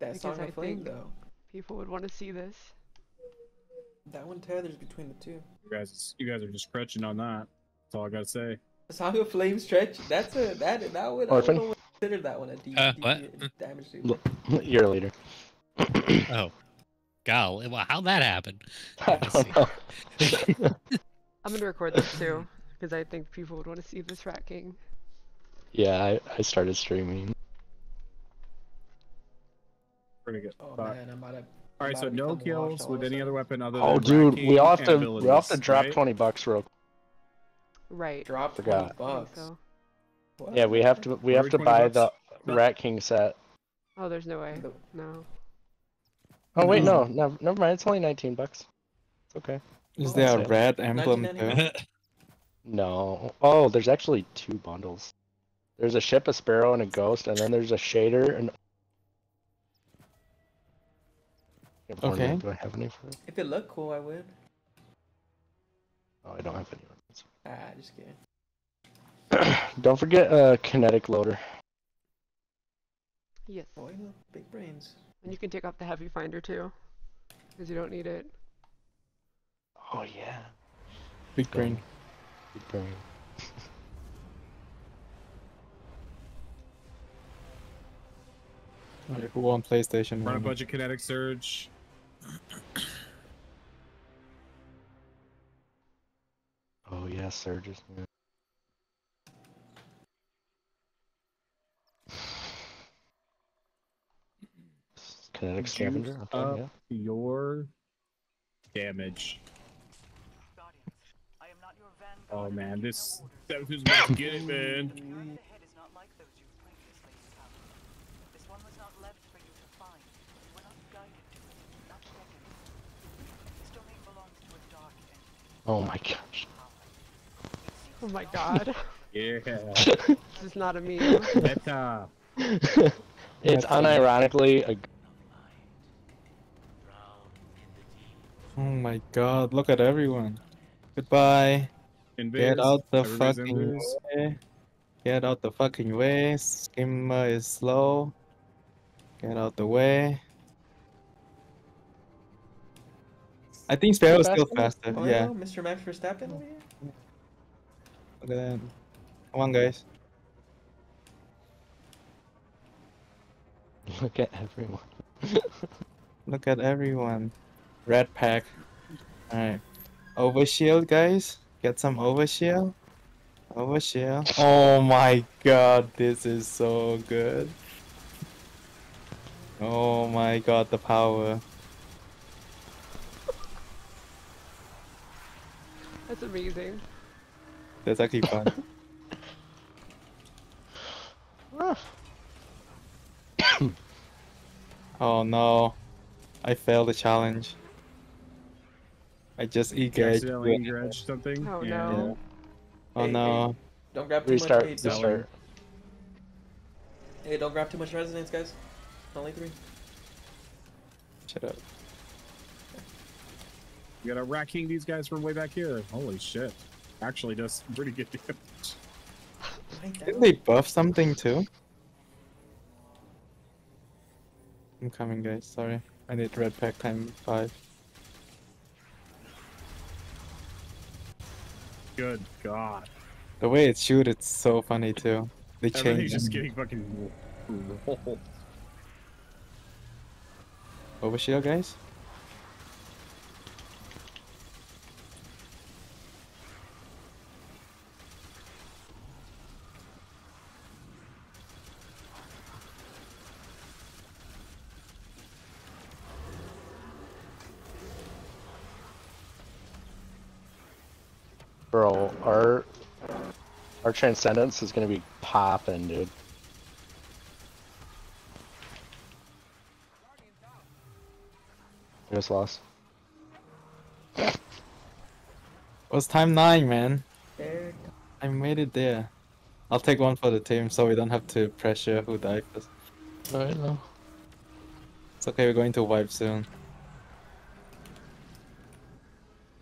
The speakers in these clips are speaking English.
That Because song I of flame think- though. People would want to see this. That one tethers between the two. You guys, you guys are just crutching on that. That's all I gotta say. Song of flame stretch. That's a that that would I Orphan? would consider that one a D, Uh, D- what? damage. suit. Look. You're a leader. Oh, golly, well, how'd that happen? I don't know. I'm gonna record this too, because I think people would want to see this Rat King. yeah, I, I started streaming. Pretty good. Oh But- man, I'm about to. all right, so no kills with any other weapon other Oh, dude, we all have to we all have to drop right? twenty bucks real. quick. Right. Drop Forgot. twenty I bucks. so. Yeah, we have to we have to buy bucks? the No. Rat King set. Oh, there's no way. No. Oh wait, No. Mm. no, no, never mind. It's only nineteen bucks. It's okay. Is Oh, there a that's it. red emblem No. Oh, there's actually two bundles. There's a ship, a sparrow, and a ghost, and then there's a shader and. Okay. Do I have any for it? If it looked cool, I would. Oh, I don't have any. Ah, just kidding. don't forget a kinetic loader. Yes. Boy, no, big brains. And you can take off the heavy finder too, because you don't need it. Oh yeah. Big brain. Big brain. Alright, Who on PlayStation? Run a bunch of kinetic surge. Oh yeah, surges. Man. Kinetic Juice scavenger. Okay, up. yeah. Your damage. Oh man, this that who's about to get it, man. Oh my gosh. Oh my god. Yeah. this is not a meme. Meta. it's unironically a. Oh my god, look at everyone. Goodbye. Invis. Get out the Everybody's fucking invis. way. Get out the fucking way. Skimmer is slow. Get out the way. I think Sparrow is still faster. Oh yeah, no, Mr. Max Verstappen over here. look at that. Come on, guys. Look at everyone. Look at everyone. Rat Pack. Alright. Overshield, guys. Get some overshield. Overshield. Oh my god, this is so good. Oh my god, the power. That's amazing. That's actually fun. oh no. I failed the challenge. I just You engaged. accidentally with- something. Oh yeah. no. Oh Hey, no. Don't grab too Restart. much. Hey, don't, Restart. hey, don't grab too much resonance, guys. Only three. Shut up. You gotta rat king these guys from way back here. Holy shit. Actually does pretty good damage. Didn't they buff something too? I'm coming, guys. Sorry. I need Rat Pack time 5. Good god. The way it shoot, it's so funny too. They Everything's change just getting fucking rolled. overshield, guys. Transcendence is gonna be popping, dude. I just lost. What's time 9, man? I made it there. I'll take one for the team so we don't have to pressure who died first. Alright, no. It's okay, we're going to wipe soon.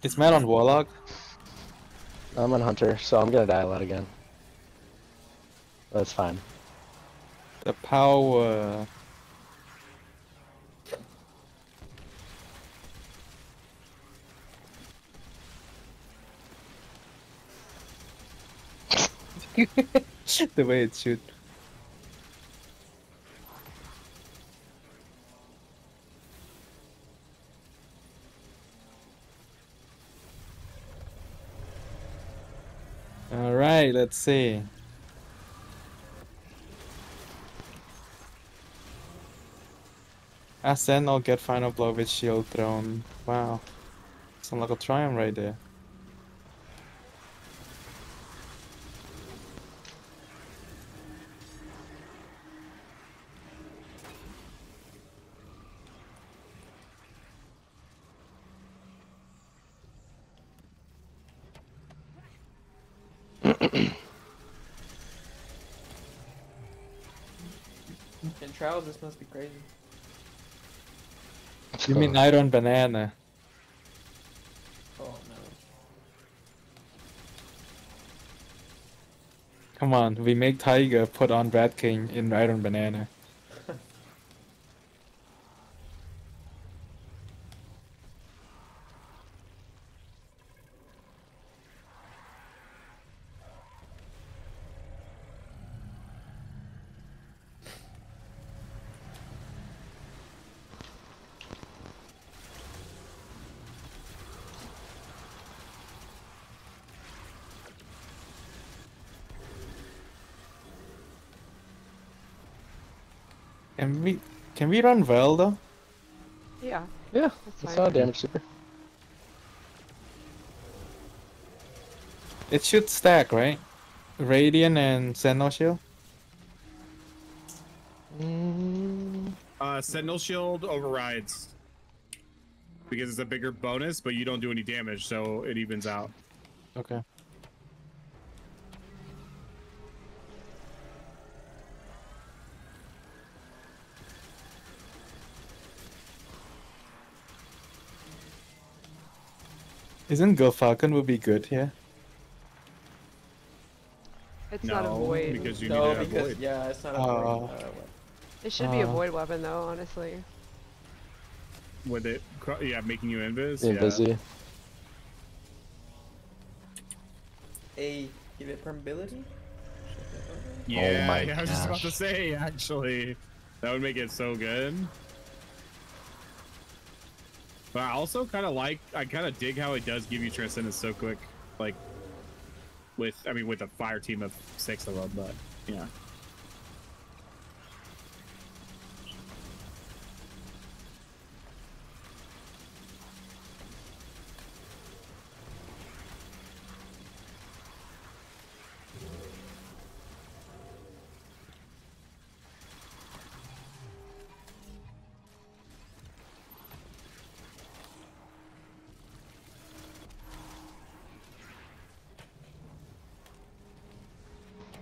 Is Matt on Warlock? I'm on Hunter, so I'm gonna die a lot again. That's fine. The power. the way it should. All right, let's see. Ascend or get final blow with shield thrown. Wow. Sound like a triumph right there. In trials, this must be crazy. You mean iron banana? Oh no. Come on, we make Tiger put on Rat King in Iron Banana. Can we can we run well though? Yeah, Yeah, that's it's fine. not a damage super. It should stack, right? Radiant and Sentinel Shield? Mm, Uh, Sentinel Shield overrides because it's a bigger bonus, but you don't do any damage, so it evens out. Okay. Isn't Gyrfalcon would be good here? It's not a void. because you no, need to because avoid. yeah, it's not a Uh, void. Uh, It should be a Uh, void weapon though, honestly. With it, cro- yeah, making you invis. being yeah. A give it permeability. Yeah, Oh my yeah, I was just about to say, actually, that would make it so good. But I also kind of like, I kind of dig how it does give you Transcendence so quick. Like, with, I mean, with a fire team of six of them, but yeah.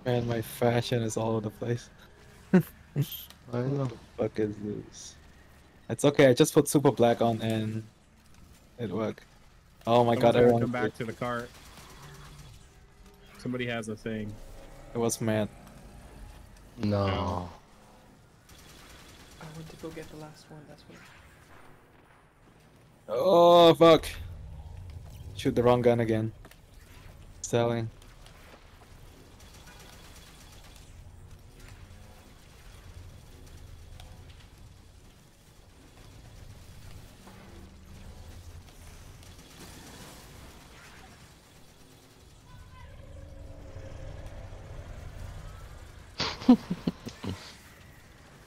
Man, my fashion is all over the place. I know. What the fuck is this? It's okay, I just put super black on and it worked. Oh my god, Someone's everyone come back to the cart. Somebody has a thing. it was mad. No. I went to go get the last one. That's what. Oh fuck. Shoot the wrong gun again. Selling.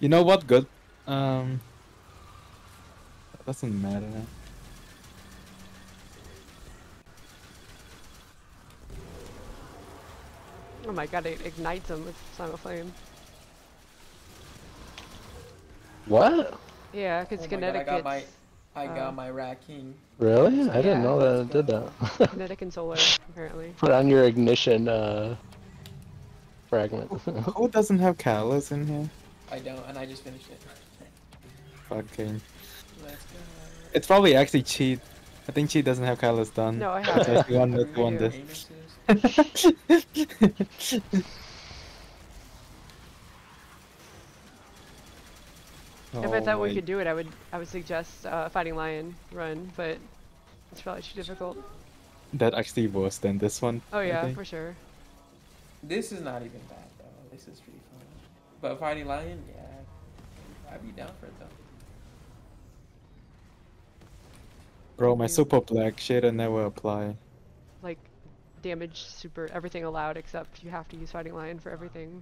You know what? Good. Um. Doesn't matter. Oh my god, it ignites them with Silent Flame. What? Yeah, because Oh my God, kinetic I got my, I uh, got my Rat King. Really? I didn't know that it did that. kinetic and solar, apparently. Put on your ignition uh, fragment. Who doesn't have callus in here? I don't, and I just finished it. Fucking. Let's go. It's probably actually cheat. I think cheat doesn't have callus done. No, I have it. actually one that won this. anuses. If I thought we Oh could do it, I would I would suggest uh, Fighting Lion run, but it's probably too difficult. That actually worse than this one. Oh I yeah, for sure. This is not even bad though. This is pretty fun. But fighting lion, yeah, I'd be down for it though. Bro, my super black shader never apply. Like, damage, super, everything allowed except you have to use Fighting Lion for everything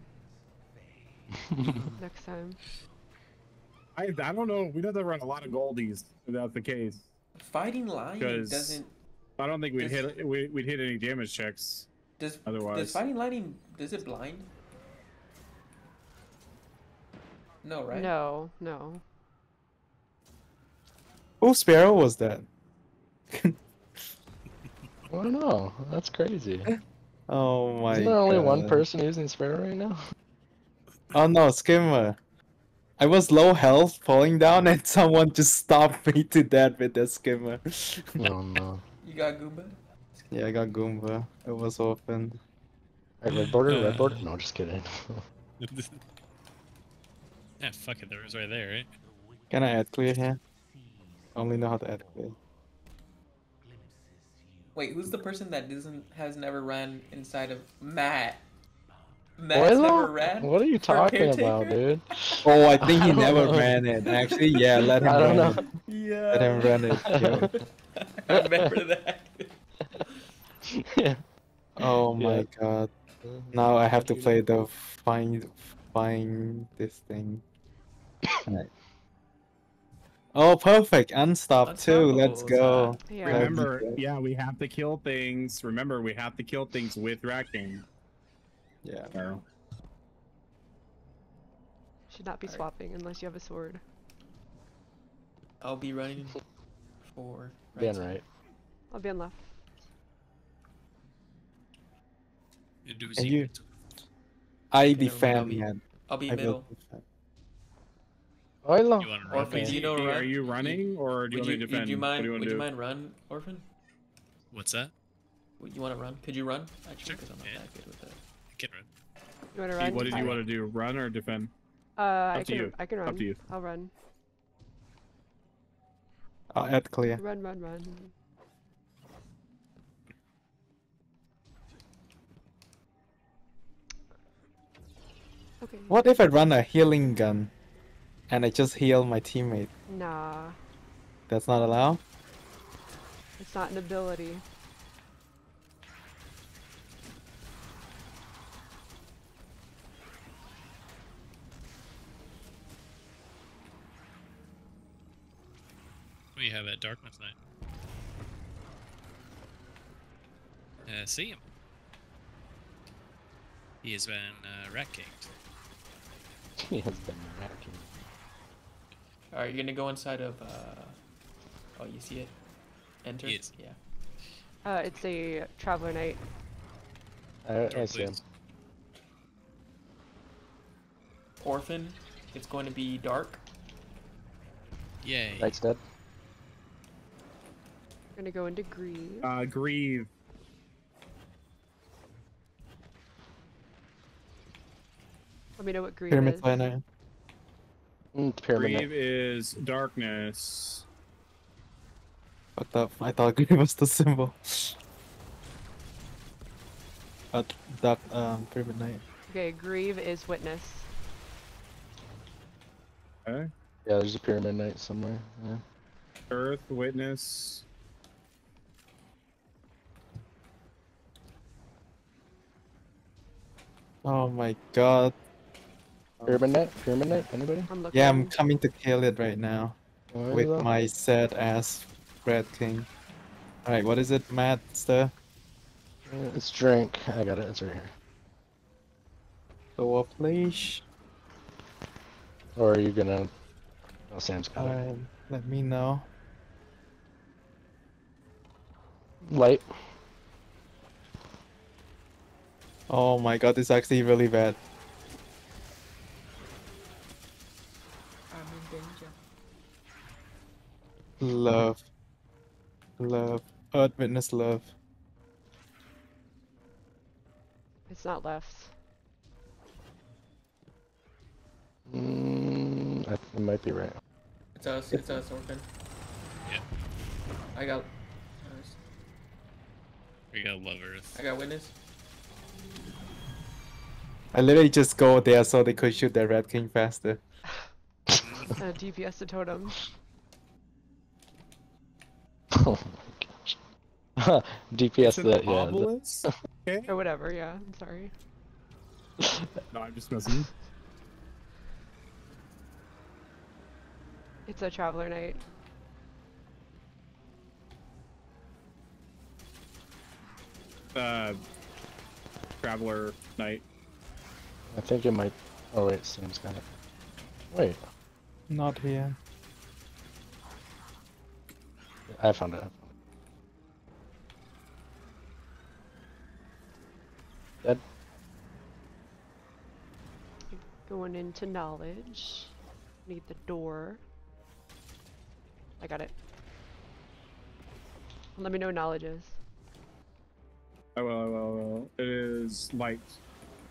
next time. I I don't know. We'd have to run a lot of goldies if that's the case. Fighting lion doesn't. I don't think we'd Does- hit we, we'd hit any damage checks Does otherwise. does fighting lightning does it blind? No, right? No, no. Whose sparrow was that? I don't know. That's crazy. Oh my Isn't there only one person using Sparrow right now? Oh no, Skimmer. I was low health falling down and someone just stopped me to death with the skimmer. Oh no. You got Goomba. yeah, I got Goomba. It was open. Alright, red border, red border. No, just kidding. yeah, fuck it. There was right there, right? Can I add clear here? Only know how to add clear. Wait, who's the person that doesn't has never ran inside of Matt? Matt's never ran. What are you talking about, dude? Oh, I think he don't never know. ran it. Actually, yeah, let him I don't run know. it. Yeah. Let him run it. I remember that. yeah. Oh my Yeah. god. Now I have to play the find find this thing. Right. Oh perfect! Unstopped too. Let's Unstoppable go. Yeah. That'd be Remember, yeah, we have to kill things. Remember, we have to kill things with Rat King. Yeah. So, Should not be Alright. swapping unless you have a sword. I'll be running for. Being side. right. I'll be on left. You do And you- I defend, I'll defend, be- man. I'll be I will middle. Defend. Oilo. You want to Or run? if we is do he- know are run, you you- running or do you Would want you, me to defend? would you what mind? do you want would to you do? mind run, Orphan? What's that? Would you want to run? Could you run? Actually, Sure, I'm not yeah. that good with it. I can run. You want to run? What did you Alright. want to do? Run or defend? Uh, I to can. you. I can run. Up to you. I'll run. I'll add clear. Run, run, run. Okay. What if I run a healing gun and I just healed my teammate? Nah, That's not allowed? it's not an ability. We have at Darkness Night. Uh, see him. He has been uh, rat kicked. He has been racking. All right, you're gonna go inside of. uh Oh, you see it? Enter. Yes. Yeah. Uh, it's a traveler Knight. I, I see him. Orphan. It's going to be dark. Yay. Knight's dead. We're gonna go into Grieve. Uh, Grieve. Let me know what Grieve Pyramid is. Planner. Mm. Grieve is darkness. Fucked up. I thought Green was the symbol. Uh, duck, um, Pyramid Knight. Okay, Grieve is Witness. Okay. Yeah, there's a pyramid knight somewhere. Yeah. Earth, witness. Oh my god. Pyramid knight? Pyramid knight? Anybody? I'm. Yeah, I'm coming to kill it right now. with my sad ass Rat King. Alright, what is it, Master? Uh, It's drink. I got it. It's right here. Go up, please. Or are you gonna? Oh, Sam's got it. Let me know. Light. Oh my god, this is actually really bad. I'm in danger. Love. Love. Earth Witness Love. It's not left. Mm, I, it might be right. It's us. It's us, Orphan. Yeah. I got. We got lovers. I got witness. I literally just go there so they could shoot that Rat King faster. Uh, DPS to totem. Oh my gosh. DPS that yeah. the- okay. Or whatever, yeah, I'm sorry. No, I'm just messing. It's a traveler night. Uh, Traveler night. I think it might. Oh wait, Sam's got it. Wait, Not here. I found it. Dead. Going into knowledge. Need the door. I got it. Let me know what knowledge is. Oh well, oh well, oh well. It is light.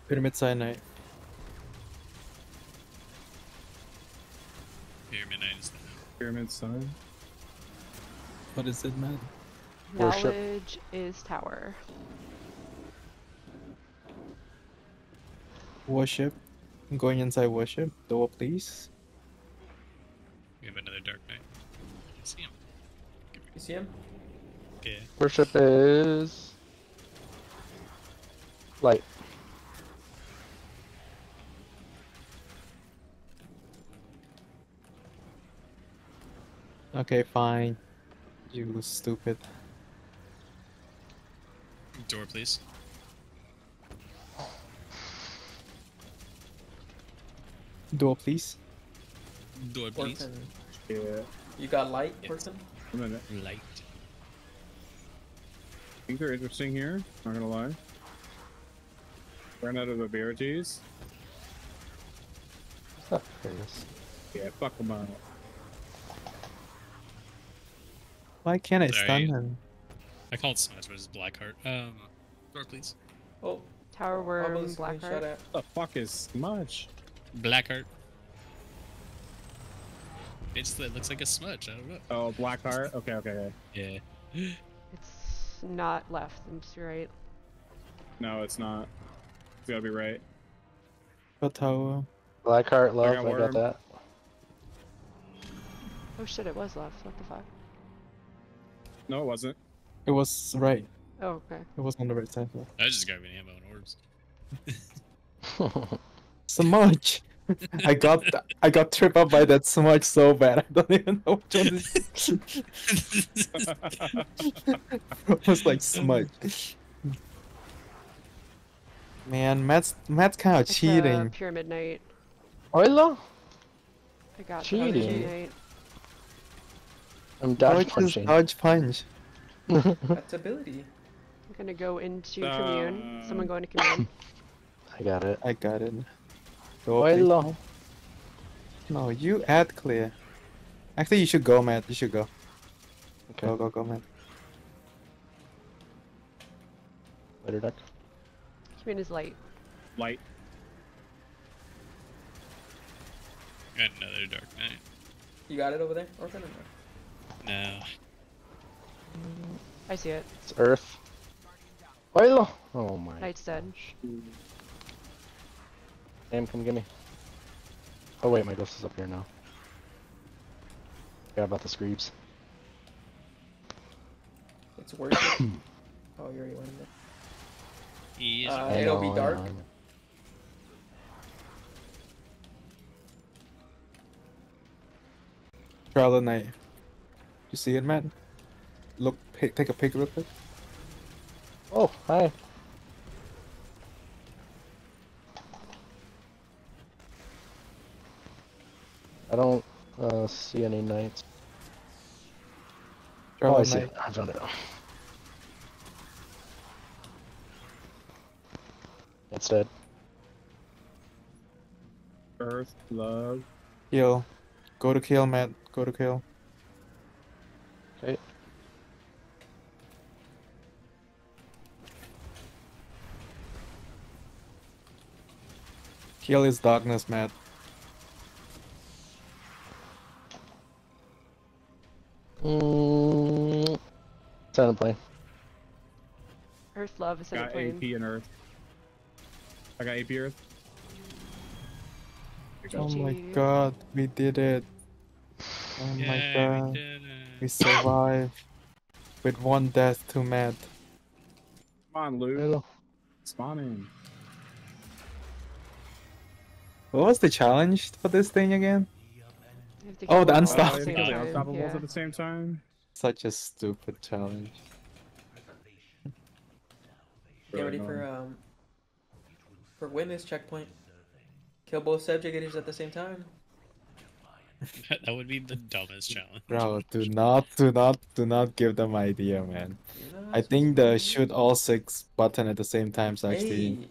Pyramid Side Knight. Pyramid Knight is the Pyramid sign. What is it, man? Worship. Knowledge is tower. Worship. I'm going inside worship. Door, please. We have another Dark Knight. See him. You see him? Yeah. Worship is light. Okay, fine. You stupid. Door, please. Door, please. Door, please. Orphan. Yeah. You got light, Yes. Orphan? A minute. Light. Things are interesting here. Not gonna lie. Ran out of abilities. Ah, there it is. Yeah, fuck them out. Why can't I Sorry. stun him? I call it Smudge, but it's Blackheart. Um, door, please. Oh, Tower worm, Obelisk getting shot blackheart. at. The fuck is smudge? Blackheart. It's it looks like a smudge. I don't know. Oh, black heart. Okay, okay, okay. Yeah. It's not left, it's right. No, it's not. It's gotta be right. Got tower. Blackheart love, got I got that. Oh shit, it was left. What the fuck? No, it wasn't. It was right. Oh, okay. It was on the right side. I just got ammo and orbs. Smudge. I got I got tripped up by that smudge so bad. I don't even know which one this it was like smudge. Man, Matt's Matt's kind of It's a cheating. pyramid night. Oilo? I got the Cheating. Pyramid. I'm Dodge dodge punching. dodge punch. That's ability. I'm gonna go into commune. Someone Um, go into commune. I got it. I got it. Go, please. Oilo. No, you add clear. Actually, you should go, Matt. You should go. Okay. Go, go, go, Matt. Later, duck. commune is light. Light. Got another Dark Knight. You got it over there, Or no? No. I see it. It's Earth. Oilo. Oh my. Knight's dead. Sam, come get me. Oh wait, my ghost is up here now. Forgot about the screeps. It's worship. oh, you already went in there. He is Uh, I it'll be know, I dark. know, I know. Traveler Knight. You see it, Matt? Look, pick, take a pic real quick. Oh, hi. I don't uh, see any knights. Oh, Traveler I see Knight. it. I found it. It's dead. Earth, love. Kill. Go to kill, Matt. Go to kill. Okay. Kill his darkness, Matt. Mm, Silent plane. Earth love is in Got plane. AP and Earth. I got AP Earth. Oh my god, we did it. Oh my Yay, god, we did we it. survived. With one death to Matt. Come on, Lou. Spawn in. What was the challenge for this thing again? You have to Oh, the them all unstoppable. at Oh, the yeah, unstoppables yeah. at the same time. Such a stupid challenge. Get ready for um for witness checkpoint. Kill both subjugators at the same time. that would be the dumbest challenge. Bro, do not, do not, do not give them idea, man. I think the shoot all six button at the same time is that. actually Hey,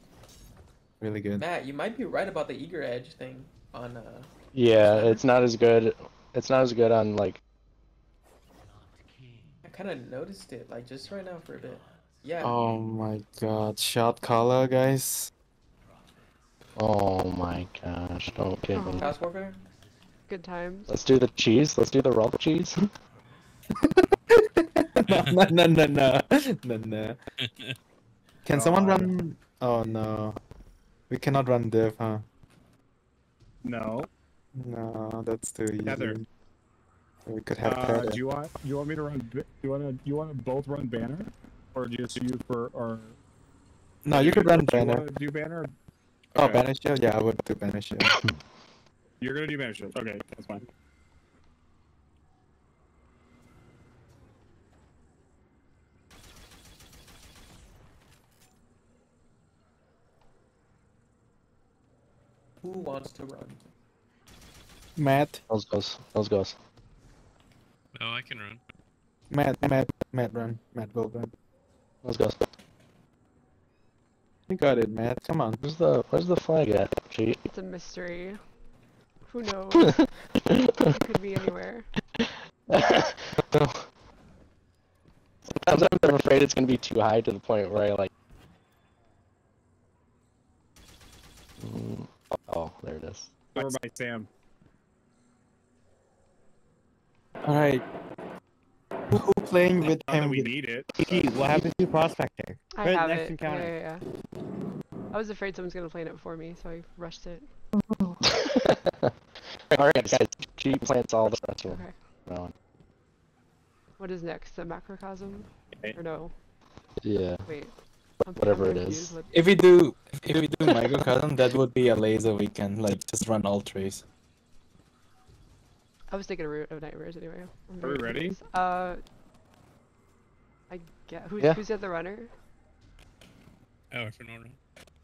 really good. Matt, you might be right about the eager edge thing on uh Yeah, it's not as good. It's not as good on like. I kind of noticed it like just right now for a bit. Yeah. Oh my god, shot caller, guys. Oh my gosh! Don't give me. Class warfare. Good times. Let's do the cheese. Let's do the roll cheese. no, no, no, no, no, no, no. Can someone run? Oh no, we cannot run div, huh? No. No, that's too easy. Heather. We could have Uh, Heather. do you want you want me to run? bi- You want to you want to both run banner, or just you for or? No, you could run do you banner. do banner. Oh, Okay. banner shield. Yeah, I would do banner shield. You're gonna do banner shield. Okay, that's fine. Who wants to run? Matt, Those goes. Those goes. No, I can run. Matt, Matt, Matt, run. Matt go run. Let's go. You got it, Matt. Come on. Where's the Where's the flag at? Cheat. It's a mystery. Who knows? it could be anywhere. no. Sometimes I'm afraid it's gonna be too high to the point where I like. Mm, Oh, there it is. Over by Sam. All right. Who, who playing with Not that him? we need it. Kiki, what happened to Prospector? I Right have next it. Yeah, encounter. yeah, yeah. I was afraid someone's gonna plane it for me, so I rushed it. Alright, guys. Cheat plants all the rest of them. Okay. around. What is next? The macrocosm? Or no? Yeah. Wait. I'm, Whatever I'm it confused is. what- If we do, if we do microcosm, that would be a laser weekend. Like just run all trees. I was thinking of Root of Nightmares anyway. Are we ready? confused. Uh. I get who's Yeah. who's got the runner? Oh, if we're not run.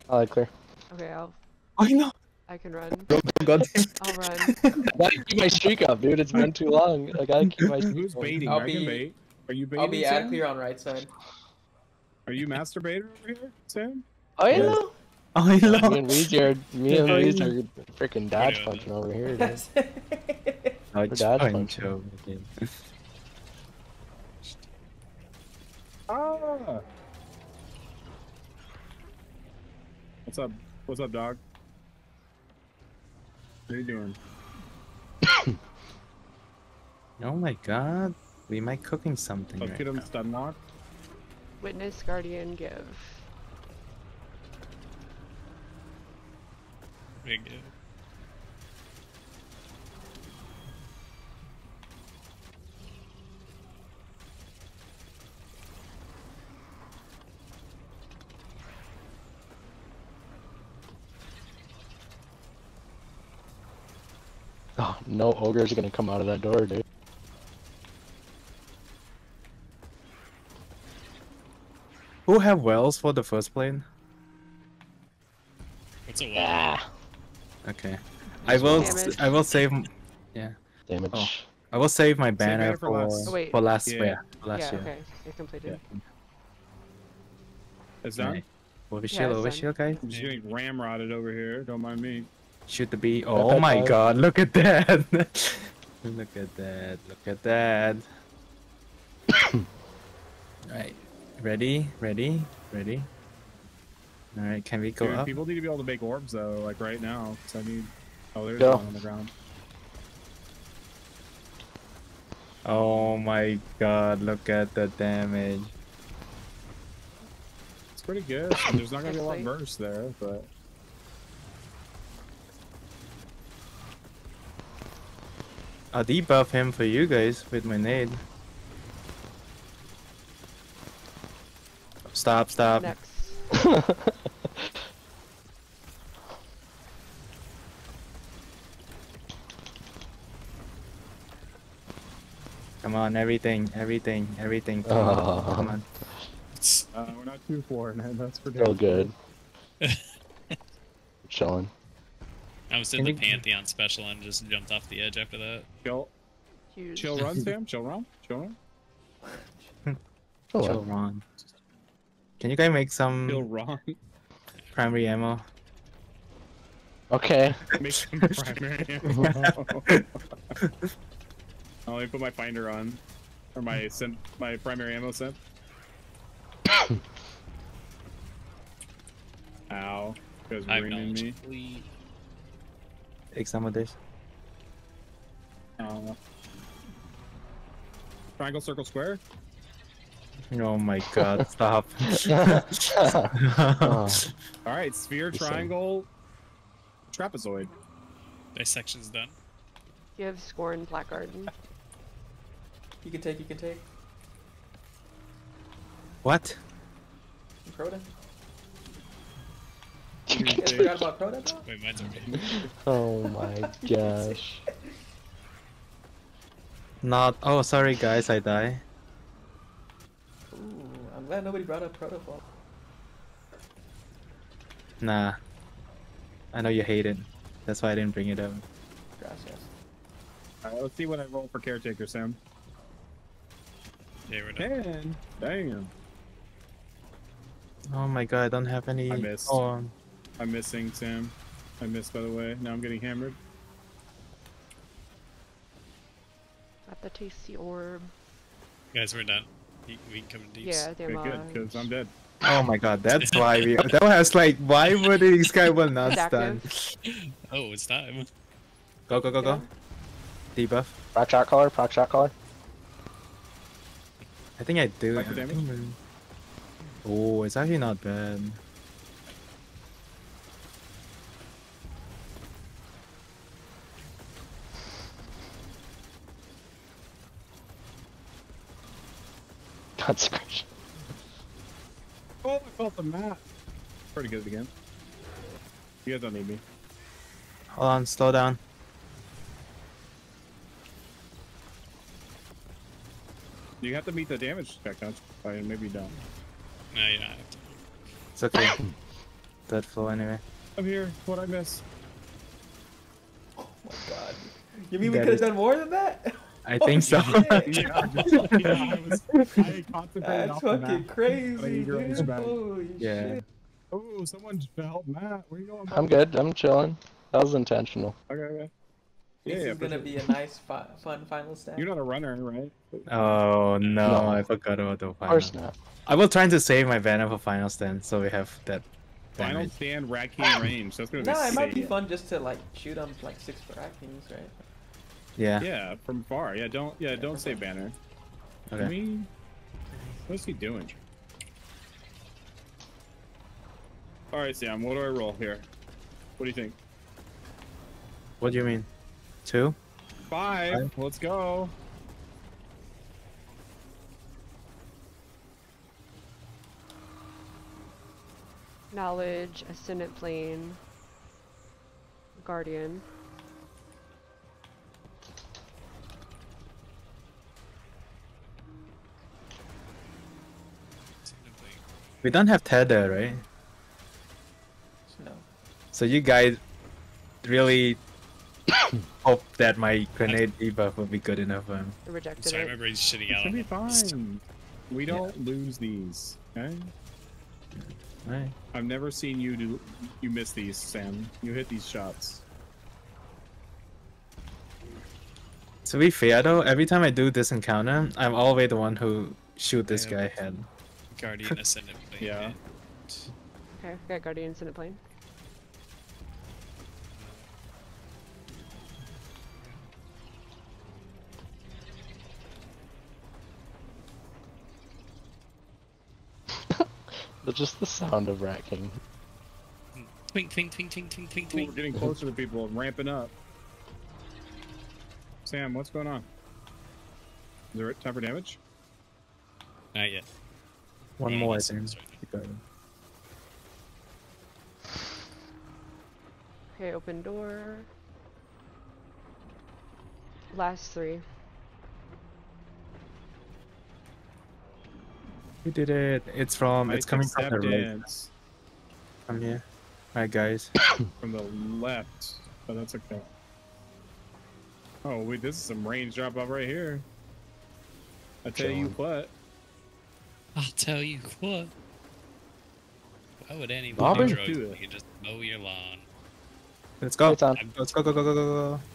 I like clear. Okay, I'll Oh no! I can run. God. I'll run. I gotta keep my streak up, dude. It's been too long. I gotta keep my streak Who's up. baiting? I'll I be- can bait. Are you baiting? I'll be ad Sam? clear on right side. Are you masturbator over here, Sam? Oh yeah. Yes. Oh Me and Weezy are me and Yeah. Weezy are freaking dodge doing punching over here. Dude. That's Dodge dodge punch punch. over again. Ah. What's up? What's up, dog? What are you doing? Oh my god. We might cooking something Let's right get him now. stun lock. Witness, guardian, give. Big deal. Oh, no ogres are gonna come out of that door, dude. Who have wells for the first plane? What's a well? Ah, Okay. I will. Damage. I will save. Yeah. damage. Oh. I will save my banner, banner for for last. Oh, wait. for last. Yeah. Yeah. for last yeah, year. okay. I completed. It's done. Right. Over Yeah, shield, it's over done. shield, guys. I'm just getting ramrodded over here. Don't mind me. Shoot the bee. Oh bye, my bye. god, look at that. look at that. Look at that. Alright. Ready? Ready? Ready? Alright, can we go Dude, up? people need to be able to make orbs though, like right now. So I need. Oh, there's Go. one on the ground. Oh my god, look at the damage. It's pretty good. There's not gonna be a lot of burst there, but I'll debuff him for you guys with my nade. Stop, stop. Next. Come on, everything, everything, everything. Come Oh. on, come on. Uh, we're not too far, man. That's for Still damn good. Chilling. I was in the Pantheon special and just jumped off the edge after that. Chill, Huge. chill run, Sam. Chill run. Chill run. Chill, Ron. Can you guys make some Chill run. primary ammo? Okay. Make some primary ammo. Oh, let me put my finder on, or my scent, my primary ammo scent. Ow, you guys I've ringing knowledge. me. We- Take some of this. Uh, triangle, circle, square. Oh my god, stop. Oh, All right, sphere, Listen. triangle, trapezoid. Dissection's done. Give Scorn Black Garden. You can take, you can take. what? Crota. Wait, mine's okay. oh my gosh. Not. Oh, sorry guys, I die. Ooh, I'm glad nobody brought up Protocol. Nah. I know you hate it. That's why I didn't bring it up. Gracias. All right, let's see what I roll for caretaker, Sam. Yeah, we're done. Ten. Damn. Oh my god, I don't have any. I missed. Oh, I'm missing, Sam. I missed, by the way. Now I'm getting hammered. Got the tasty orb. Guys, we're done. We we can come in deep. Yeah, they're Okay, good, because I'm dead. oh my god, that's why we. That was like, why would this guy will not It's stand? Oh, it's time. Go, go, go, go. Debuff. Proc shot caller, proc shot caller. I think I do. Back to damage? Oh, it's actually not bad. Consecration. Oh, I felt the mat. Pretty good again. You guys don't need me. Hold on, slow down. You have to meet the damage check, don't you? Or maybe you don't. No, you don't have to. It's okay. Dead flow anyway. I'm here. What I miss? Oh my god. You mean we could have done more than that? I oh, think so. yeah, I yeah, I was. I concentrated That's fucking crazy, you're on this dude. Holy Yeah. shit. Oh, someone help Matt. Where are you going? I'm good. I'm chilling. That was intentional. Okay, okay. This Yeah, yeah, is gonna sure. be a nice, fi- fun final stat. You're not a runner, right? Oh no, No. I forgot about the final. Of final. course not. I will try to save my banner for final stand, so we have that. Final damage. stand, Rat King range. So That's gonna be Nah, it might be fun just to like shoot them like six Rat Kings, right? Yeah. Yeah, from far. Yeah, don't. Yeah, don't say banner. I mean, what's he doing? All right, Sam. What do I roll here? What do you think? What do you mean? Two? Five. Let's go. Knowledge, Ascendant Plane, Guardian. We don't have tether, right? No. So you guys really hope that my grenade debuff will be good enough for him. I rejected So I it. remember he's shitting It out should be fine. We don't lose these. Okay. Right. I've never seen you do. You miss these, Sam. You hit these shots. To be fair though, every time I do this encounter, I'm always the one who shoot this Yeah. guy head. Guardian Ascendant Plane. Yeah. and- Okay, got Guardians in Ascendant Plane. But just the sound of Rat King. Twink, twink, twink, twink, twink, twink, Ooh, we're getting closer to people and ramping up. Sam, what's going on? Is it time for damage? Not yet. One Yeah, more, I think. That's going. Okay, open door. Last three. We did it. It's from. Nice it's coming from the right. acceptance From here. Alright, guys. from the left, but that's okay. Oh, wait, this is some range drop off right here. I tell you what. I'll tell you what. Why would anyone Bobby? do drugs Do when it. you can just mow your lawn? Let's go. It's on. Let's go, go, go, go, go, go.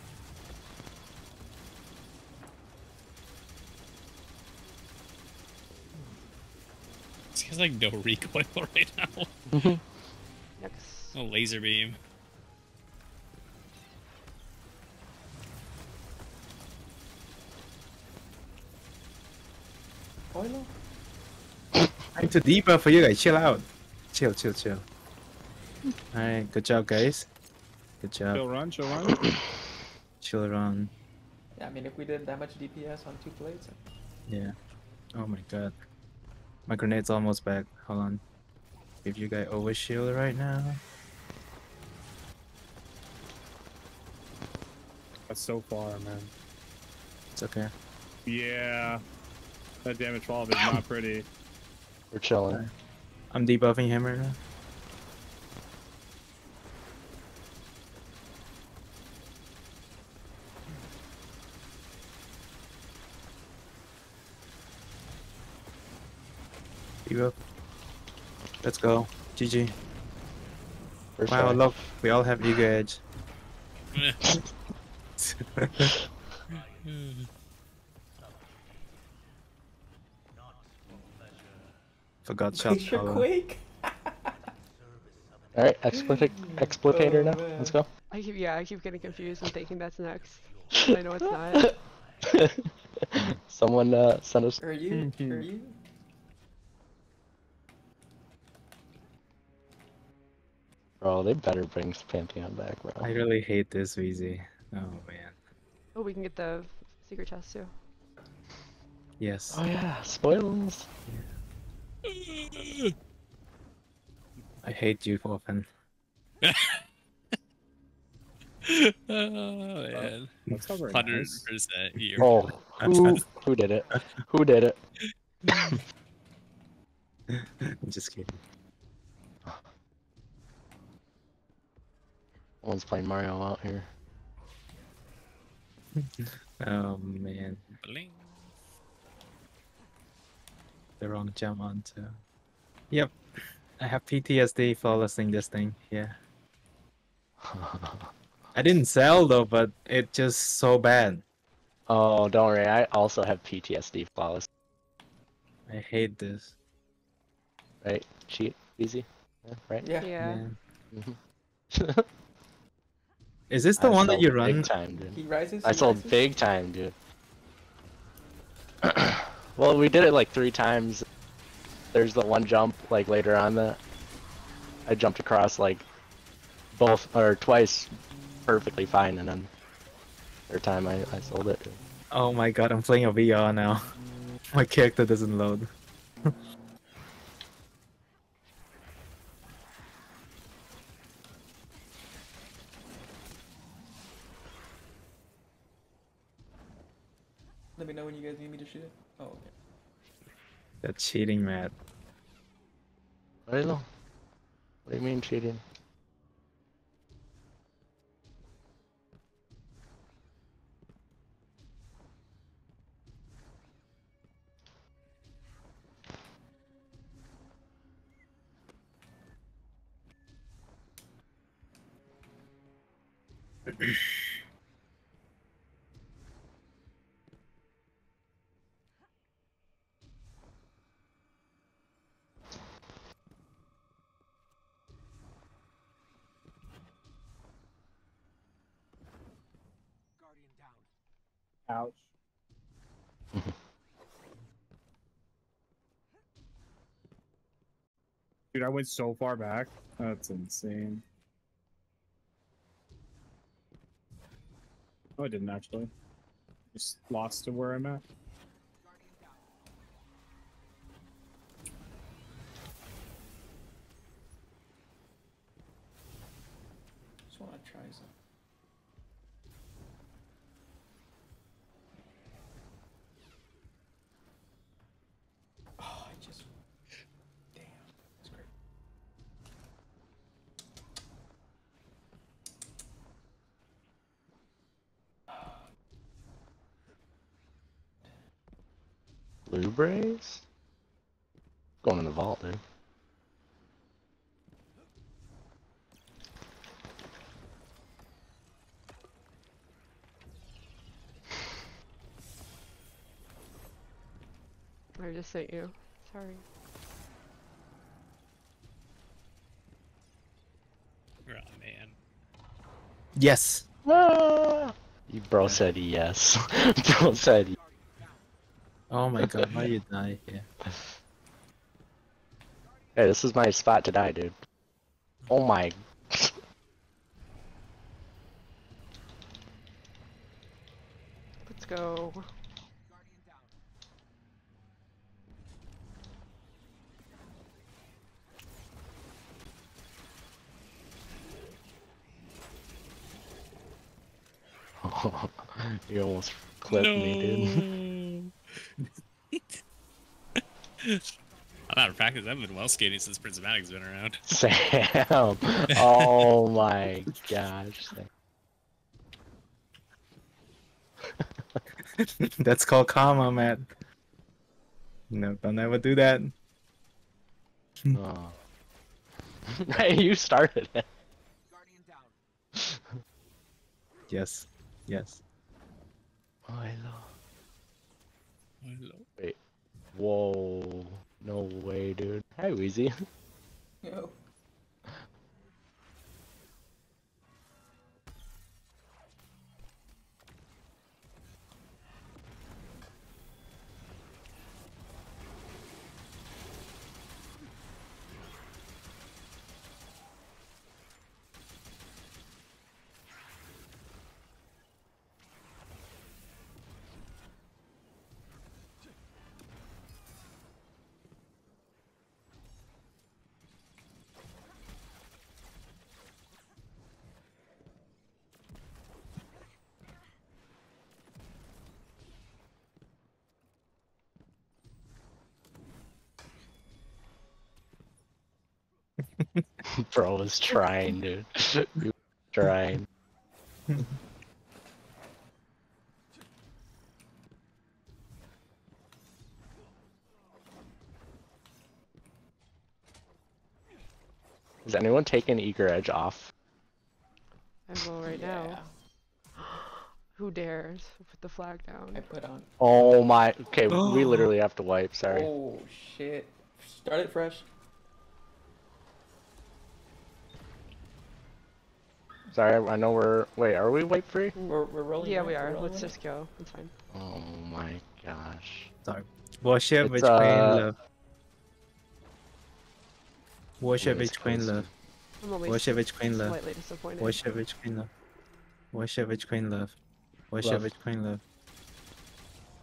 This guy's like no recoil right now. Next. Mm-hmm. No laser beam. Spoiler? Time to debuff for you guys. Chill out. Chill, chill, chill. Alright, good job, guys. Good job. Chill run, chill run. Chill around. Yeah, I mean, if we did that much DPS on two plates, Yeah. Oh my god. My grenade's almost back. Hold on. Give you guys over shield right now. That's so far, man. It's okay. Yeah. That damage fall is not pretty. We're chilling. I'm debuffing him right now. Debuff. Let's go. GG. First Wow, try. look, we all have eager edge. Forgot shot Glacier power. Quake? All right, exploit exploitator Oh, now. man. Let's go. I keep yeah, I keep getting confused and thinking that's next. but I know it's not. Someone uh, send us. Are you? Are you? Bro, they better bring Pantheon back, bro. I really hate this VZ. Oh man. Oh, we can get the secret chest too. Yes. Oh yeah, spoilers. I hate you, Orphan. oh man. That's not very Hundred percent here. Oh, who who did it? Who did it? I'm just kidding. One's playing Mario out here. Oh man. Bling. The wrong jump onto. Yep. I have PTSD flawlessing this thing. Yeah. I didn't sell though, but it just so bad. oh, don't worry. I also have PTSD flawless. I hate this. Right? Cheat easy. Yeah, right? Yeah. Yeah. Mhm. Is this the I one that sold you big run? time, dude. He rises. I he sold rises. big time, dude. well, we did it like three times. There's the one jump like later on that I jumped across like both or twice perfectly fine, and then third time I, I sold it. Oh my god, I'm playing a VR now. My character doesn't load. Let me know when you guys need me to shoot it. That's cheating, Matt. I don't know. What do you mean cheating? Dude, I went so far back. That's insane. Oh, I didn't actually. Just lost to where I'm at. Just want to try some. Oh, I just. Damn. That's great. Blue Braze? Going in the vault, dude. I just sent you. Sorry. Oh man. Yes. Ah! You bro said yes. bro said yes. Oh my god, why you die here? Hey, this is my spot to die, dude. Oh my. Let's go. you almost clipped me, dude. I'm out of practice. I've been well skating since Prismatic's been around. Sam. Oh my gosh. That's called karma, man. No, don't ever do that. Oh. hey, you started it. Yes. Yes. Hello. Hello. Wait. Whoa. No way, dude. Hi, Wheezy. Yo. Bro was trying, dude. He was trying. Is anyone taking Eager Edge off? I will right Yeah. now. Who dares put the flag down? I put on. Oh my. Okay, we literally have to wipe. Sorry. Oh shit. Start it fresh. Sorry. I know we're. Wait, are we wipe free? We're, we're rolling. Yeah, right? we We're rolling Let's right? just go. It's fine. Oh my gosh. Sorry. Worship It's, which queen uh, love. Worship it's which queen love. I'm only Worship which queen love. slightly. Worship which queen love. Worship which queen love. Worship Love. which queen love.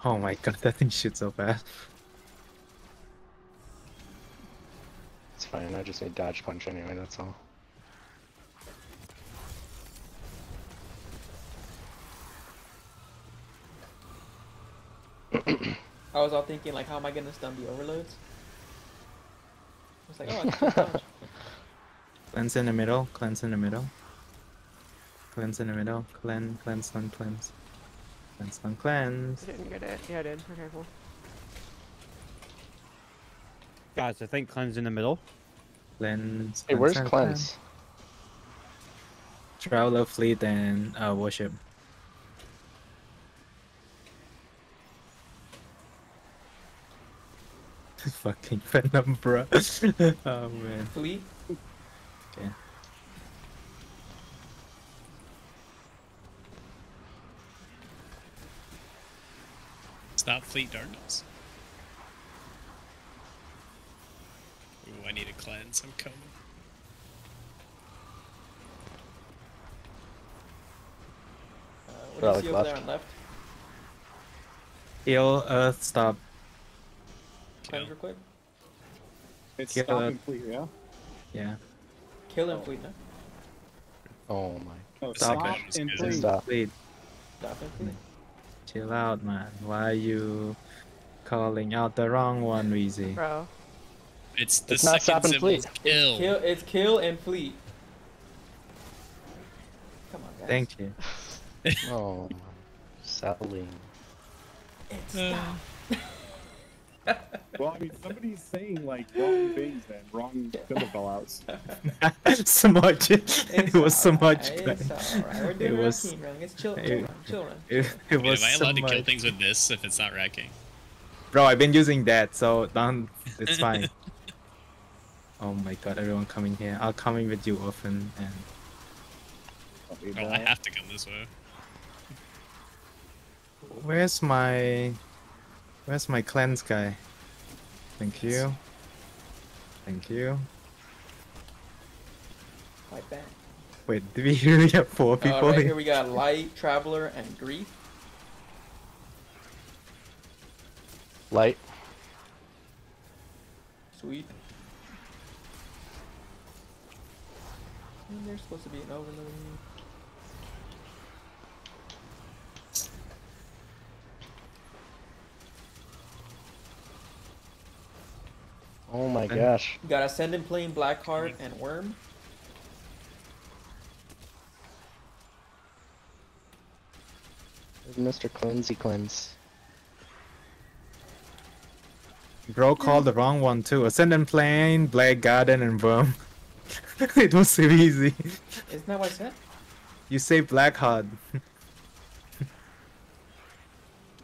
Oh my god, that thing shoots so fast. It's fine. I just need dodge punch anyway. That's all. I was all thinking like, how am I gonna stun the overloads? I was like, oh, I can. Cleanse in the middle, cleanse in the middle. Cleanse in the middle, cleanse, cleanse, cleanse, cleanse. Cleanse, cleanse, cleanse. I didn't get it. Yeah, I did. Okay, cool. Guys, I think cleanse in the middle. Cleanse. Hey, where's and cleanse? Traveler, fleet, and uh, worship. Fucking venom, bro. oh man. Flee. Stop fleet darkness. Ooh, I need a cleanse. I'm coming. Uh, what do you see over there left. on left? Heal, Earth, stop. Cleanse real quick. It's Kill stop it. and fleet, yeah. Yeah. Kill and fleet, no? Oh my. No, Stop. stop and fleet. Stop. Wait, Stop and fleet. chill out, man. Why are you calling out the wrong one, Weezy? Bro. It's the It's not second stop and symbol fleet. kill. Kill. It's kill and fleet. Come on, guys. Thank you. Oh. my. Selling. It's Uh, stop. Well, I mean, somebody's saying like wrong things then, wrong symbol call outs. so much. It was so alright, much. It's alright. We're It doing was- Raccoon run. It's chill, it- chill run. Chill run. It, it Wait, was am I so allowed to kill things with this if it's not wrecking? Bro, I've been using that, so don't. It's fine. oh my god, everyone coming here. I'll come in with you often and. Oh, I have to come this way. Where's my Where's my cleanse guy? Thank you. Thank you. Like that. Wait, did we really have four Uh, people right here? here we got Light, Traveler, and Grief. Light. Sweet. And there's supposed to be an overload. Oh my And- gosh. You got Ascendant Plane, Blackheart, and Worm. Where's Mr. Cleansey Cleanse. Bro called the wrong one too. Ascendant Plane, Black Garden, and Worm. it was so easy. Isn't that what I said? You say Blackheart.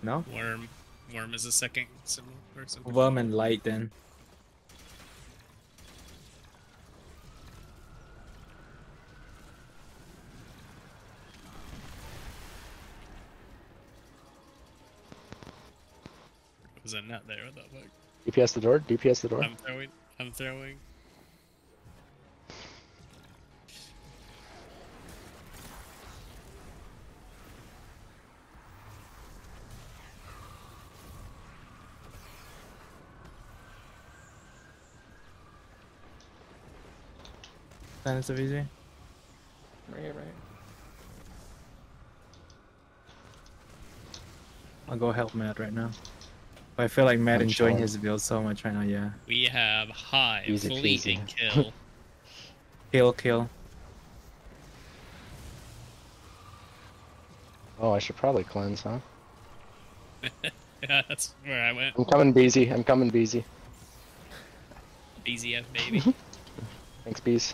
no? Worm. Worm is a second symbol or something. Worm and Light then. Was that not there? What the fuck? DPS the door. DPS the door. I'm throwing. I'm throwing. Silence of easy. Right here, right here. I'll go help Matt right now. But I feel like Matt I'm enjoying chilling. his build so much right now, yeah. We have high Easy fleet peasy. and kill. Kill, kill. Oh, I should probably cleanse, huh? yeah, that's where I went. I'm coming, Beezy. I'm coming, Beezy. BZF baby. Thanks, Bees.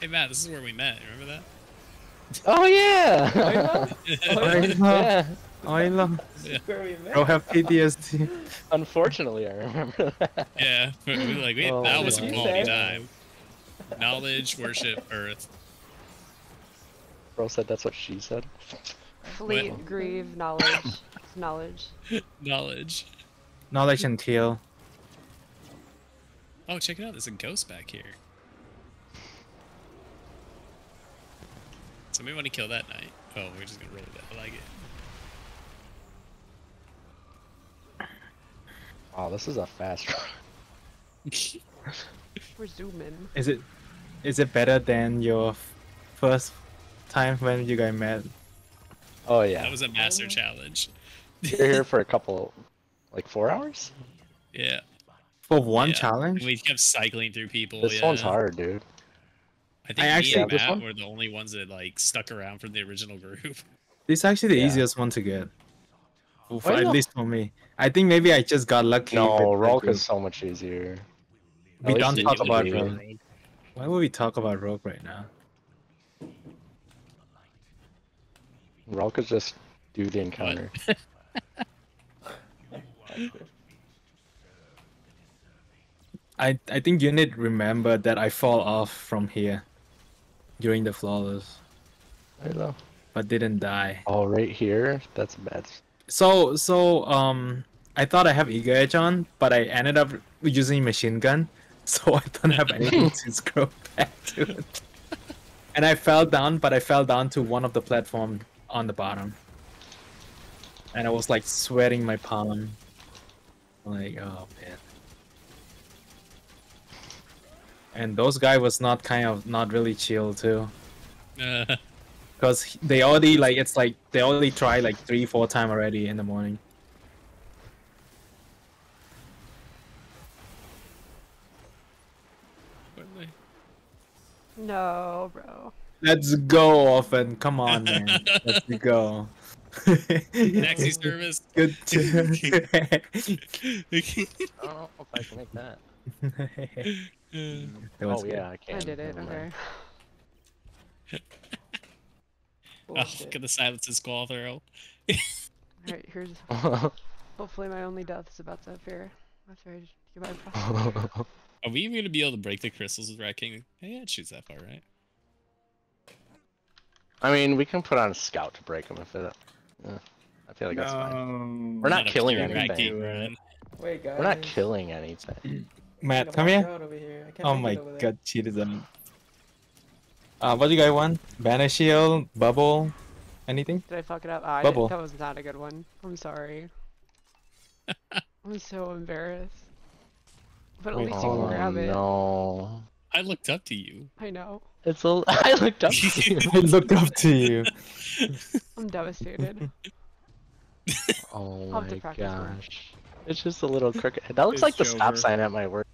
Hey Matt, this is where we met. You remember that? Oh yeah. Oila, yeah. Oila. This is where we met. Have PTSD. Unfortunately, I remember that. Yeah, we, we, like we, Oh, that was a some quality time. Knowledge, worship, earth. Bro said that's what she said. Fleet, grieve, knowledge. knowledge. Knowledge. Knowledge and teal. Oh, check it out. There's a ghost back here. Somebody want to kill that knight? Oh, we're just gonna roll it. I like it. Wow, this is a fast run. We're zooming. Is it is it better than your first time when you guys met? Oh yeah. That was a master um, challenge. You're here for a couple, like four hours. Yeah. For one yeah. challenge? And we kept cycling through people. This yeah. one's hard, dude. I think I me actually- and This Matt were the only ones that like stuck around from the original group. This is actually the Yeah. easiest one to get. For, Why at not? least for me. I think maybe I just got lucky. No, with Rogue is so much easier. We don't talk about be. Rogue. Why would we talk about Rogue right now? Rogue could just do the encounter. I I think you need to remember that I fall off from here during the flawless, Right though. but didn't die. Oh, right here. That's bad. So so um I thought I have Eager Edge on, but I ended up using machine gun, so I don't have anything to scroll back to. and I fell down, but I fell down to one of the platform on the bottom, and I was like sweating my palm. Like, oh man. And those guy was not kind of not really chill too. Uh, Because they already like it's like they already tried like three four time already in the morning. what are they- No, bro. Let's go, often. Come on, man. Let's go. Taxi service. Good. To... I don't know if I can make that. That oh good. yeah, I can. I did it. Okay. oh, Bullshit. look at the silence and squall throw. Alright, here's hopefully my only death is about to appear. After I get my pro- Are we even gonna be able to break the crystals with Rat King? Yeah, it shoots that far, right? I mean, we can put on a scout to break them if it. Yeah, I feel like that's fine. We're not a killing anything. King. Wait, guys. We're not killing anything. I'm Matt, come here. over here. I can't Oh my it over there. god, cheated them. Uh, what do you guys want? Banner shield, bubble, anything? Did I fuck it up? Ah, I Bubble. didn't- that was not a good one. I'm sorry. I'm so embarrassed. But at Wait, least you can oh, grab it. no. I looked up to you. I know. It's a. I looked up to you. I look up to you. I'm devastated. Oh I'll my practice more. gosh. It's just a little crooked. That looks It's like the stop Jover. sign at my work.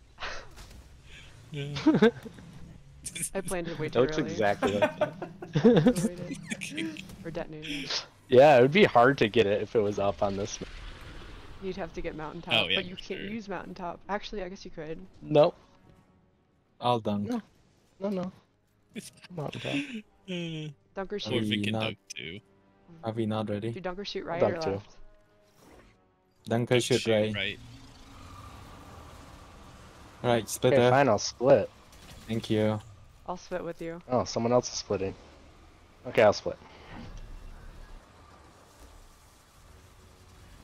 I planned it way It too looks early. exactly like that. Or detonated. yeah, it would be hard to get it if it was up on this. You'd have to get mountaintop, Oh, yeah, but you can't sure. use mountaintop. Actually, I guess you could. Nope. All done. No. No, no. Not that. Uh, Dunker or shoot. we Vic and not- Doug too. Are we not ready? Do dunker shoot right Dunk or too. left? Dunker should Shoot, right. right. Alright, split Okay, up. fine. I'll split. Thank you. I'll split with you. Oh, someone else is splitting. Okay, I'll split.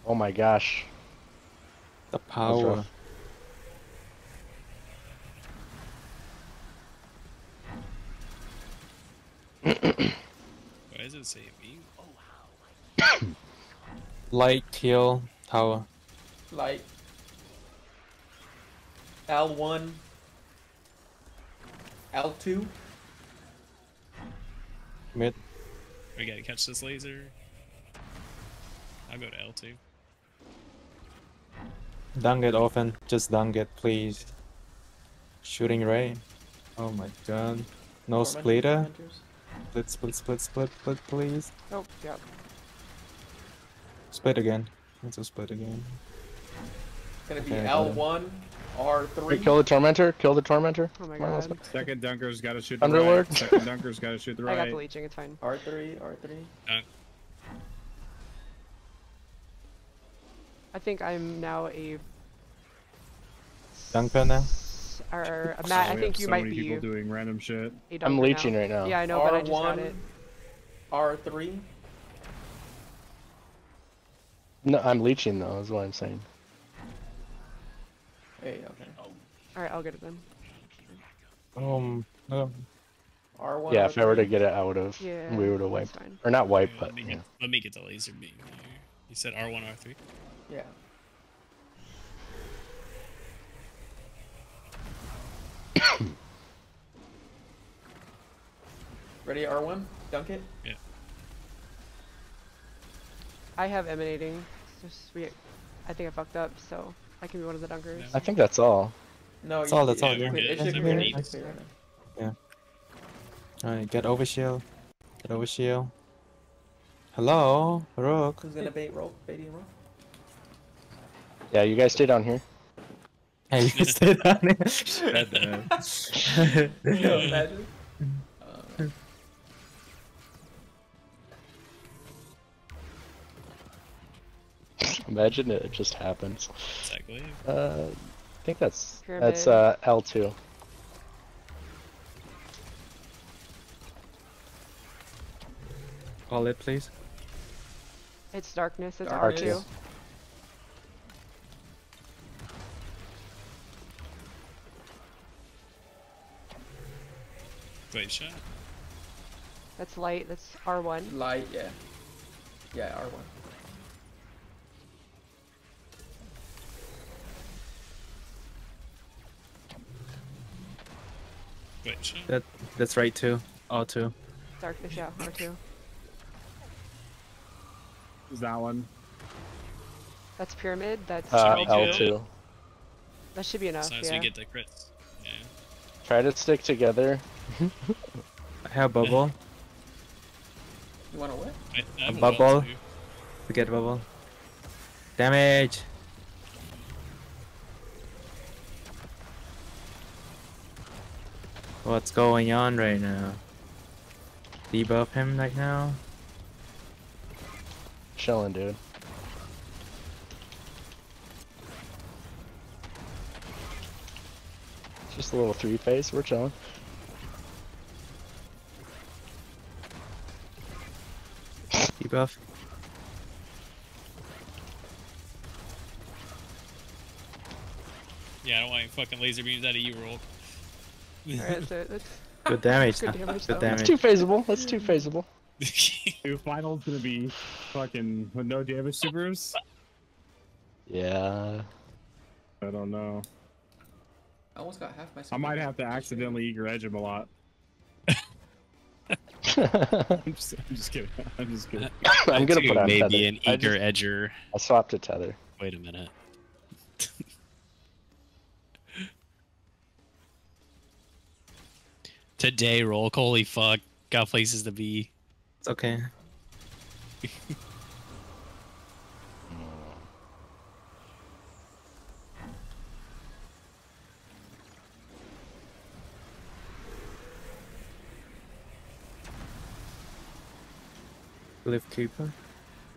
Oh my gosh. The power. Why does it say me? Oh, wow. Light, kill, tower. Light. L1. L2. Mid. we gotta catch this laser. I'll go to L2. Dunk it often. Just dunk it, please. Shooting ray. Oh my god. No Tormentor, splitter. Split, split, split, split, split, please. Oh, yep. Split again. Let's split again. It's gonna be Okay, I got him. L1, R3. Wait, kill the tormentor. Kill the tormentor. Oh my Come on, god. Second dunker's got to shoot the Underlord? right. Second dunker's got to shoot the right. I got right. the leeching, it's fine. R3, R3. Uh, I think I'm now a. Dunker now? s- Or a uh, Matt, Oh, I think have you so might many be people doing random shit. I'm leeching now. right now. Yeah, I know, but I just got it. R3. No, I'm leeching though. Is what I'm saying. Hey, okay. Alright, I'll get it then. Um, no. R1. Yeah, if I were to get it out of, Yeah. we would have that's wiped. Or not wipe, Wait, but let, me yeah. get, let me get the laser beam here. You said R1, R3? Yeah. Ready, R1? Dunk it? Yeah. I have emanating. It's just we. I think I fucked up, so I can be one of the dunkers. I think that's all. No, That's you- all, that's Yeah, all, we're yeah. good. It should be Except for clear, needs. it's clear right now. Alright, get over shield. Get over shield. Hello, Rhulk. Who's gonna bait rope? Baiting rope? Yeah, you guys stay down here. Hey, you stay down here. Yo, imagine. Imagine it just happens. Exactly. Uh, I think that's Pyramid. that's uh L2. Call it, please. It's darkness. It's Darkness. R2. Wait, shot. That's light. That's R1. Light, yeah. Yeah, R1. Which? That that's right too. All two. Darkness, yeah, R2. Is that one? That's pyramid. That's Uh, Should we kill? L2. that should be enough. As long as yeah. we get the crits. Yeah. Try to stick together. I have bubble. You wanna what? I, I have A a bubble. too. Forget bubble. Damage. What's going on right now? Debuff him right now. Chilling, dude. Just a little three face. We're chilling. Debuff. Yeah, I don't want any fucking laser beams out of you, roll. Alright, so that's Good damage. Good damage, Good damage. That's too feasible. That's too feasible. Your final's gonna be fucking with no damage to Bruce. Yeah. I don't know. I almost got half my I might have to accidentally eager edge him a lot. I'm I'm just, I'm just kidding. I'm gonna put on maybe tether. an I, eager just, edger. I swapped to tether. Wait a minute. Today, roll. Holy fuck. Got places to be. It's okay. Live Keeper.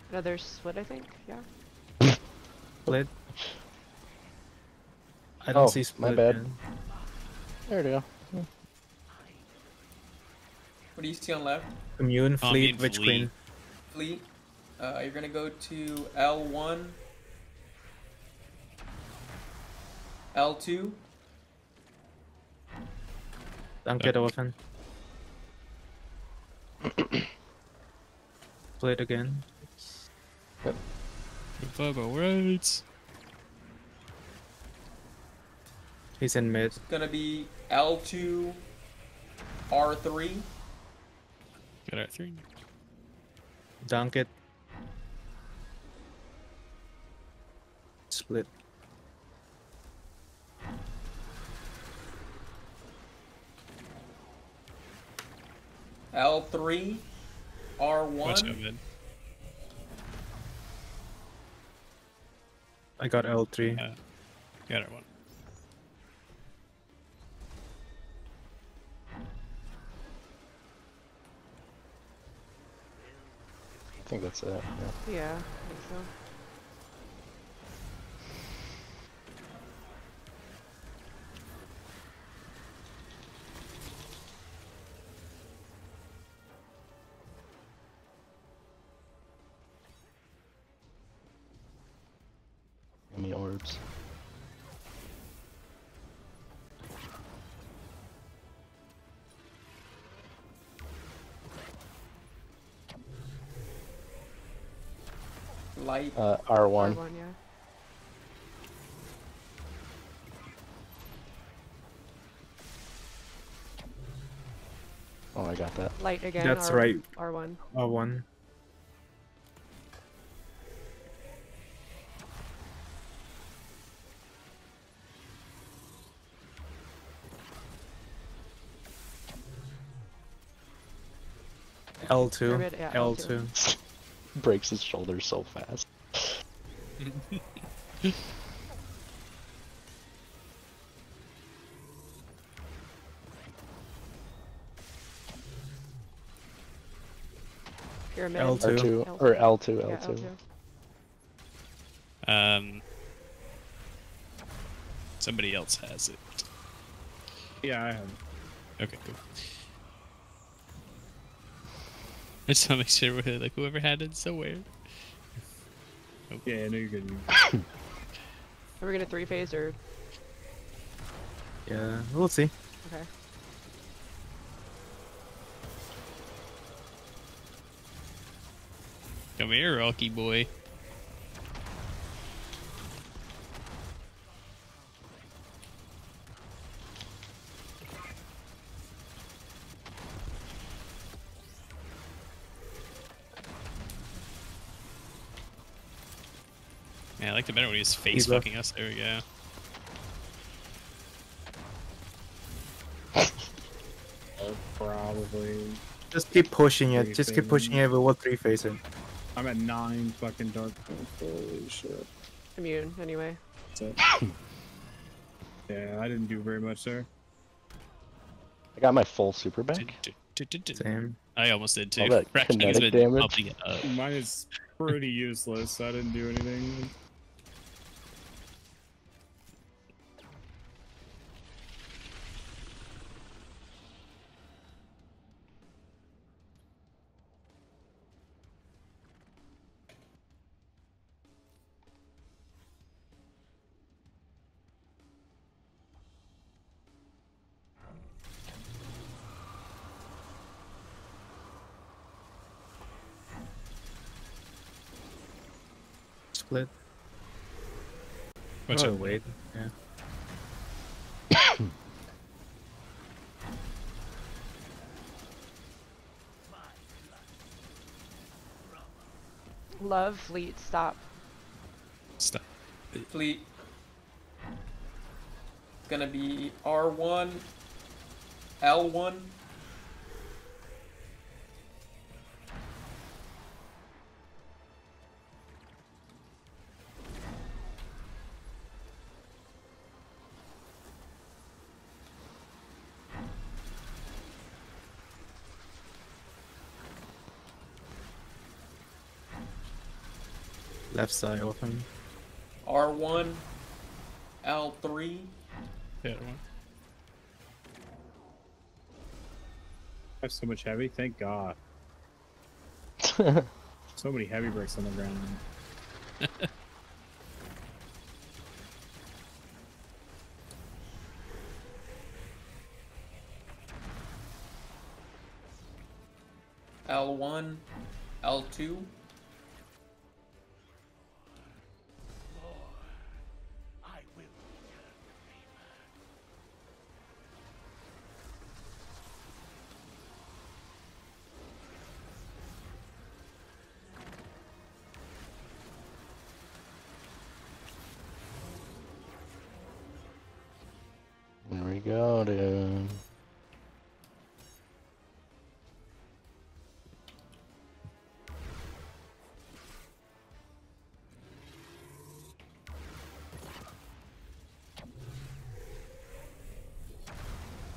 another split, I think. Yeah. Split. Oh, I don't Oh, see my bad. man. There we go. What do you see on left? Commune, Fleet, mean Witch Fleet. Queen. Fleet. Uh, you're gonna go to L1. L2. Don't get orphan. Split again. Yep. Fogo words. He's in mid. It's Gonna be L2. R3. Get it three. Dunk it. Split. L3, R1. Watch out, man. I got L3. Yeah. Got it one. I think that's it. Yeah. Yeah, I think so. Light. Uh, R1. R1, yeah. Oh, I got that. Light again. That's R- right. R1. R1. L2. Pyramid, yeah, L2. L2. Breaks his shoulder so fast. Pyramid. L2. R2 or L2, L2. L2. Um. Somebody else has it. Yeah, I have. Okay, cool. I just want to make sure we're like whoever had it so weird. Okay, Yeah, I know you're good. Are we gonna three phase or? Yeah, we'll see. Okay. Come here, Rocky boy. Yeah, I liked it better when he was face fucking us. There we go. Probably. Just keep pushing it. Just keep pushing it. We will three face it. I'm at nine fucking dark. Holy shit. Immune, anyway. That's it. yeah, I didn't do very much there. I got my full super bank. Same. I almost did too. All that has kinetic been damage. pumping it up. Mine is pretty useless. I didn't do anything. Love, fleet, stop. Stop. Fleet. It's gonna be R1, L1. Left side open. R1, L3. The other one. I have so much heavy. Thank God. So many heavy bricks on the ground. L1, L2.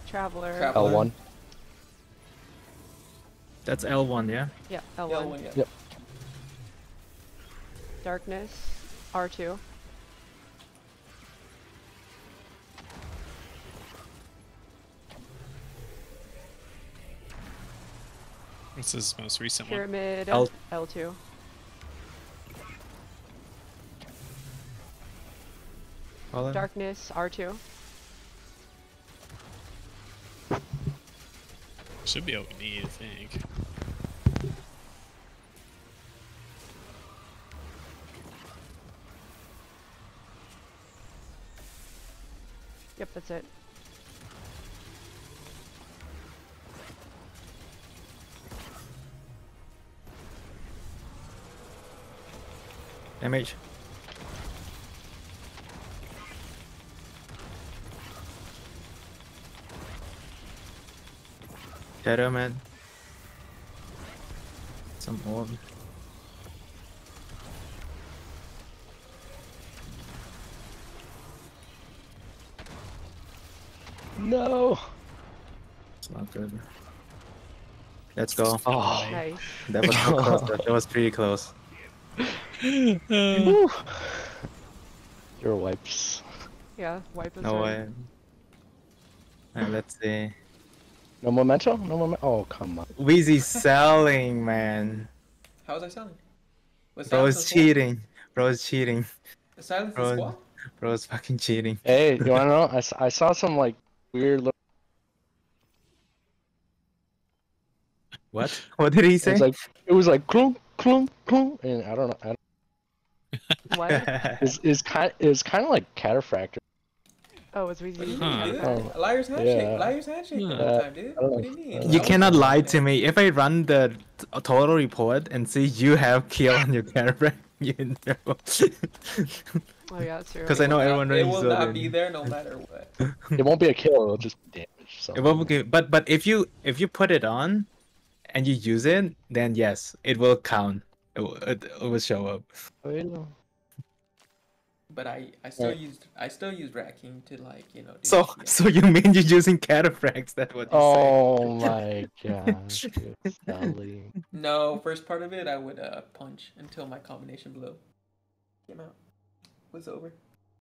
Traveler. Traveler. L1. That's L1, yeah? Yeah, L1. L1, yeah. Yep. Darkness, R2. What's his most recent one? Pyramid, L- L2. Follow? Darkness, R2. Should be what we need, I think. Yep, that's it. Damage. Shadow man. Some orb. No. It's not good. Let's go. Oh. Nice. That was so close. That that was pretty close. Woo. Your wipes. Yeah, wipe is No right. way. Uh, let's see. No memento? No memento? Oh, come on. Weezy selling, man. How was I selling? Was Bro silence is cheating. Bro is cheating. Silence the Bro, squad? bro is fucking cheating. Hey, you wanna know? I saw some like weird little. What? What did he It say? was like it was like clunk clunk, clunk, and I don't know. I don't, What? it's, it's kind it's kind of like cataphractor. Oh, it's easy. What do you to mean, do dude? that. Oh. Liar's handshake. Yeah. Liar's handshake the Yeah. whole time, dude. I don't What do you mean? You You cannot lie to me. If I run the total report and see you have kill on your character, you know. Oh yeah, that's true. Because I know everyone not- It will not then- be there no matter what. It won't be a kill. It'll just be damage. So It won't be- but but if you if you put it on, and you use it, then yes, it will count. It will, it, it will show up. Oh, yeah. But I, I still Right. used I still used Rat King to like you know. Do So DPS. so you mean you're using cataphracts? That's what you Oh my gosh. No, first part of it I would uh punch until my combination blow came out. Was over.